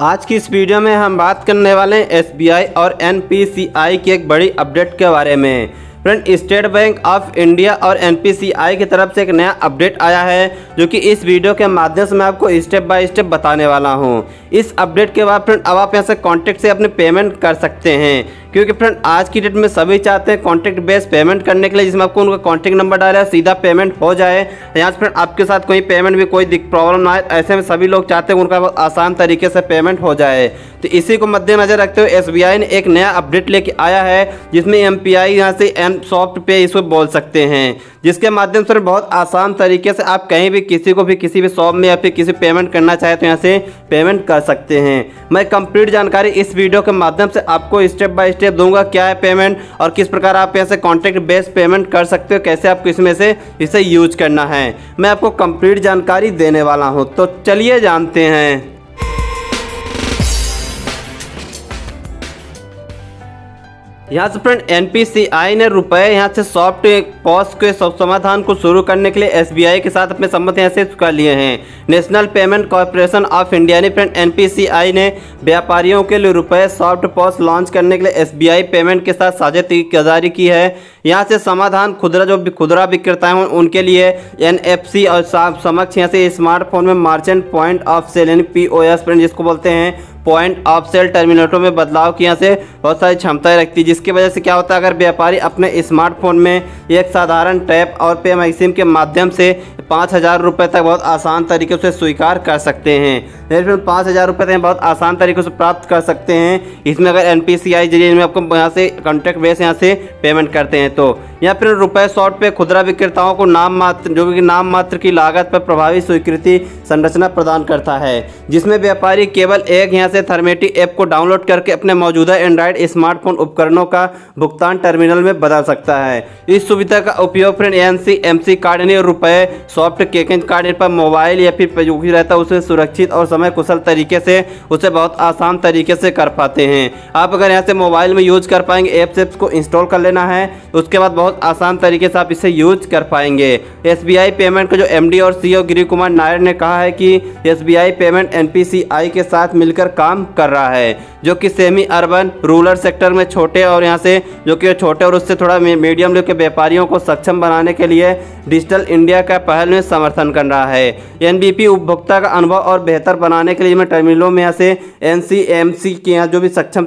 आज की इस वीडियो में हम बात करने वाले हैं एसबीआई और एनपीसीआई की एक बड़ी अपडेट के बारे में। Friend, State Bank of India और एनपीसीआई की तरफ़ से एक नया अपडेट आया है, जो कि इस वीडियो के माध्यम से मैं आपको स्टेप बाय स्टेप बताने वाला हूँ। इस अपडेट के बाद फ्रेंड, अब आप यहाँ से कॉन्टेक्ट से अपने पेमेंट कर सकते हैं। क्योंकि फ्रेंड आज की डेट में सभी चाहते हैं कॉन्टैक्ट बेस पेमेंट करने के लिए, जिसमें आपको उनका कॉन्टैक्ट नंबर डाला सीधा पेमेंट हो जाए। यहाँ से फ्रेंड आपके साथ कोई पेमेंट भी कोई प्रॉब्लम ना आए, ऐसे में सभी लोग चाहते हैं उनका आसान तरीके से पेमेंट हो जाए। तो इसी को मद्देनजर रखते हुए एसबीआई ने एक नया अपडेट लेके आया है, जिसमें एम पी यहाँ से एम सॉफ्ट पे इसको बोल सकते हैं। जिसके माध्यम से बहुत आसान तरीके से आप कहीं भी किसी को भी किसी भी शॉप में या फिर किसी पेमेंट करना चाहे तो यहाँ से पेमेंट कर सकते हैं। मैं कंप्लीट जानकारी इस वीडियो के माध्यम से आपको स्टेप बाय स्टेप दूँगा, क्या है पेमेंट और किस प्रकार आप यहाँ से कॉन्टैक्ट बेस्ड पेमेंट कर सकते हो, कैसे आपको इसमें से इसे यूज़ करना है। मैं आपको कंप्लीट जानकारी देने वाला हूँ। तो चलिए जानते हैं। यहाँ से फ्रेंड एनपीसीआई ने रुपए यहाँ से सॉफ्ट पॉस के समाधान को शुरू करने के लिए एसबीआई के साथ अपने संबंध यहाँ से कर लिए हैं। National Payment Corporation of India ने फ्रेंड एनपीसीआई ने व्यापारियों के लिए रुपए सॉफ्ट पॉस लॉन्च करने के लिए एसबीआई पेमेंट के साथ साझेदारी की है। यहाँ से समाधान खुदरा जो खुदरा विक्रेता हैं, उनके लिए एनएफसी और समक्ष यहाँ से स्मार्टफ़ोन में मार्चेंट पॉइंट ऑफ़ सेल यानी पी ओ फ्रेंड जिसको बोलते हैं पॉइंट ऑफ़ सेल टर्मिनेटरों में बदलाव की यहाँ से बहुत सारी क्षमताएँ रखती है, जिसकी वजह से क्या होता है, अगर व्यापारी अपने स्मार्टफ़ोन में एक साधारण टैप और पे मैक्सिम के माध्यम से पाँच हज़ार रुपये तक बहुत आसान तरीके से स्वीकार कर सकते हैं। फिर पाँच हज़ार रुपये तक बहुत आसान तरीके से प्राप्त कर सकते हैं। इसमें अगर एन पी सी आई ज़रिए आपको यहाँ से कॉन्टैक्ट बेस यहाँ से पेमेंट करते हैं। तो या फिर रुपए शॉर्ट पे खुदरा विक्रेताओं को नाम मात्र, जो कि नाम मात्र की लागत पर प्रभावी स्वीकृति संरचना प्रदान करता है, जिसमें व्यापारी केवल एक यहाँ से थर्मेटी ऐप को डाउनलोड करके अपने मौजूदा एंड्रॉयड स्मार्टफ़ोन उपकरणों का भुगतान टर्मिनल में बदल सकता है। इस सुविधा का उपयोग friend N C M C card यानी रुपए सॉफ्ट केकेंज कार्ड पर मोबाइल या फिर जो भी रहता है उसे सुरक्षित और समय कुशल तरीके से, उसे बहुत आसान तरीके से कर पाते हैं। आप अगर यहाँ से मोबाइल में यूज़ कर पाएँगे एप्स एप्स को इंस्टॉल कर लेना है, उसके बाद बहुत बहुत आसान तरीके से आप इसे यूज़ कर पाएँगे। एस पेमेंट का जो एमडी और सी गिरी कुमार नायर ने कहा है कि एस पेमेंट एन के साथ मिलकर काम कर रहा है, जो कि सेमी अर्बन रूरल सेक्टर में छोटे और यहाँ से जो कि छोटे और उससे थोड़ा मीडियम लेवल के व्यापारियों को सक्षम बनाने के लिए डिजिटल इंडिया का पहल में समर्थन कर रहा है। एनबीपी उपभोक्ता का अनुभव और बेहतर बनाने के लिए मैं टर्मिनलों में यहाँ से एनसीएमसी के यहाँ जो भी सक्षम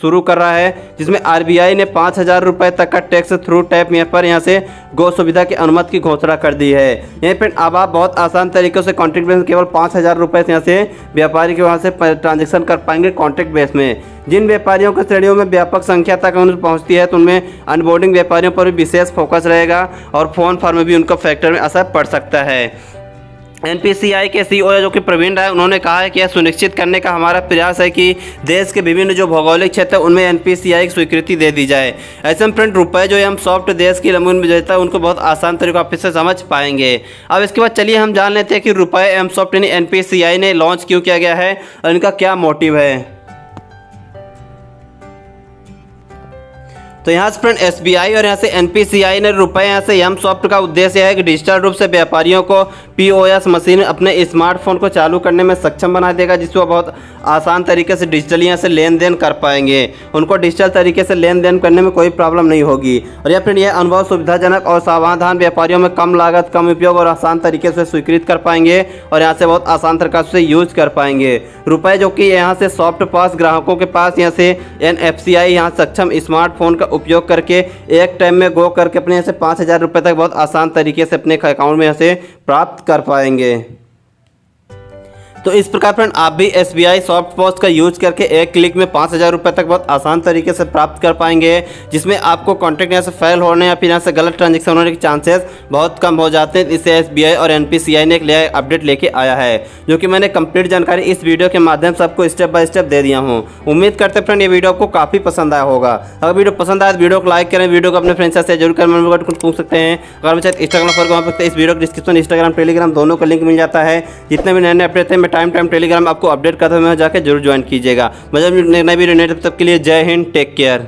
शुरू कर रहा है, जिसमें आरबीआई ने पाँच हज़ार तक का टैक्स थ्रू टैप यहाँ पर यहाँ से गो सुविधा की अनुमति की घोषणा कर दी है। यहीं पर अब आप बहुत आसान तरीके से कॉन्ट्रैक्ट बेस केवल पाँच हज़ार रुपये से यहाँ से व्यापारी के वहाँ से ट्रांजेक्शन कर पाएँगे कॉन्ट्रैक्ट बेस में। जिन व्यापारियों की श्रेणियों में व्यापक संख्या तक पहुँचती है तो उनमें अनबोर्डिंग व्यापारियों पर भी विशेष फोकस रहेगा और फ़ोन फॉर्म भी उनका फैक्टर में असर पड़ सकता है। एनपीसीआई के सीईओ जो कि प्रवीण राय, उन्होंने कहा है कि यह सुनिश्चित करने का हमारा प्रयास है कि देश के विभिन्न जो भौगोलिक क्षेत्र उनमें एनपीसीआई की स्वीकृति दे दी जाए। ऐसे में फ्रेंड रुपए जो हम सॉफ्ट देश की लंबी में देता है, उनको बहुत आसान तरीके आप इससे समझ पाएँगे। अब इसके बाद चलिए हम जान लेते हैं कि रुपए एम सॉफ्ट यानी एन ने लॉन्च क्यों किया गया है और इनका क्या मोटिव है। तो यहाँ से फ्रेंड एसबीआई और यहाँ से एनपीसीआई ने रुपए यहाँ से एम सॉफ्ट का उद्देश्य है कि डिजिटल रूप से व्यापारियों को पीओएस मशीन अपने स्मार्टफ़ोन को चालू करने में सक्षम बना देगा, जिससे वो बहुत आसान तरीके से डिजिटल यहाँ से लेन देन कर पाएँगे। उनको डिजिटल तरीके से लेन देन करने में कोई प्रॉब्लम नहीं होगी। और या फ्रेंड, यह अनुभव सुविधाजनक और सावधान व्यापारियों में कम लागत, कम उपयोग और आसान तरीके से स्वीकृत कर पाएँगे और यहाँ से बहुत आसान तरीका से यूज़ कर पाएँगे। रुपए जो कि यहाँ से सॉफ्ट पास ग्राहकों के पास, यहाँ से एन एफ़ सी यहाँ सक्षम स्मार्टफ़ोन का उपयोग करके एक टाइम में गो करके अपने यहाँ से पाँच हज़ार रुपये तक बहुत आसान तरीके से अपने अकाउंट में यहाँ से प्राप्त कर पाएँगे। तो इस प्रकार फ्रेंड, आप भी S B I soft post का यूज़ करके एक क्लिक में पाँच हज़ार रुपये तक बहुत आसान तरीके से प्राप्त कर पाएँगे, जिसमें आपको कॉन्टैक्ट यहाँ से फेल होने या फिर यहाँ से गलत ट्रांजेक्शन होने के चांसेस बहुत कम हो जाते हैं। इसे एस बी आई और एन पी सी आई ने एक नया अपडेट लेके आया है, जो कि मैंने कंप्लीट जानकारी इस वीडियो के माध्यम से आपको स्टेप बाय स्टेप दे दिया हूँ। उम्मीद करते फ्रेंड, ये वीडियो आपको काफ़ी पसंद आया होगा। अगर वीडियो पसंद आया तो वीडियो को लाइक करें, वीडियो को अपने फ्रेंड्स से ज़रूर करें पूछ सकते हैं। अगर मैं चाहे इंस्टाग्राम पर वहाँ पर इस वीडियो को डिस्क्रिप्शन इंस्टाग्राम टेलीग्राम दोनों का लिंक मिल जाता है। जितने भी नए नए अपडेट हैं, मैं टाइम टाइम टेलीग्राम आपको अपडेट करता हूँ वहाँ जाकर ज़रूर ज्वाइन कीजिएगा। मज़ा नई वीडियो नहीं तब तक के लिए जय हिंद टेक केयर